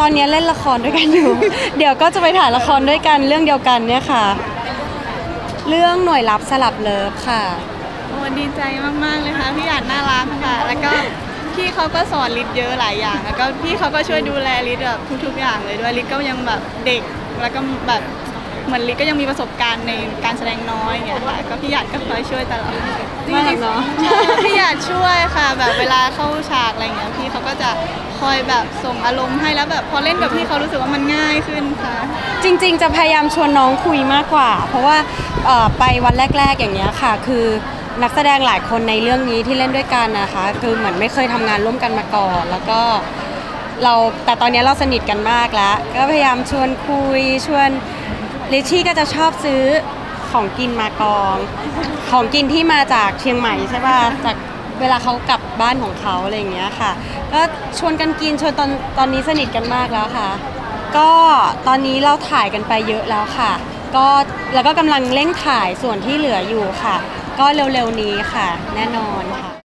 ตอนนี้เล่นละครด้วยกันอยู่ เดี๋ยวก็จะไปถ่ายละครด้วยกันเรื่องเดียวกันเนี่ยค่ะ เรื่องหน่วยรับสลับเลิฟค่ะ โอ้ดีใจมากๆเลยค่ะพี่หยาดน่ารักค่ะ แล้วก็พี่เขาก็สอนลิศเยอะหลายอย่าง แล้วก็พี่เขาก็ช่วยดูแลลิศแบบทุกๆอย่างเลยด้วยลิศก็ยังแบบเด็ก แล้วก็แบบ เหมือนลิศก็ยังมีประสบการณ์ในการแสดงน้อยอย่างเงี้ยค่ะก็พี่หยาดก็คอยช่วยตลอดไม่หรอกเนอะพี่หยาดช่วยค่ะ แบบเวลาเข้าฉากอะไรเงี้ยพี่เขาก็จะคอยแบบส่งอารมณ์ให้แล้วแบบพอเล่นกับพี่เขารู้สึกว่ามันง่ายขึ้นค่ะ จริง ๆ จะพยายามชวนน้องคุยมากกว่า เพราะว่าเอ่อไปวันแรก ๆ อย่างเงี้ยค่ะ คือนักแสดงหลายคนในเรื่องนี้ที่เล่นด้วยกันนะคะ คือเหมือนไม่เคยทำงานร่วมกันมาก่อน แล้วก็เราแต่ตอนนี้เราสนิทกันมากแล้ว ก็พยายามชวนคุยชวน ลิชชี่ก็จะชอบซื้อของกินมากอง ของกินที่มาจากเชียงใหม่ใช่ป่ะจากเวลาเขากลับบ้านของเขาอะไรอย่างเงี้ยค่ะ ก็ชวนกันกินชวนตอนตอนนี้สนิทกันมากแล้วค่ะ ก็ตอนนี้เราถ่ายกันไปเยอะแล้วค่ะ ก็แล้วก็กำลังเร่งถ่ายส่วนที่เหลืออยู่ค่ะ ก็เร็วๆนี้ค่ะ แน่นอนค่ะ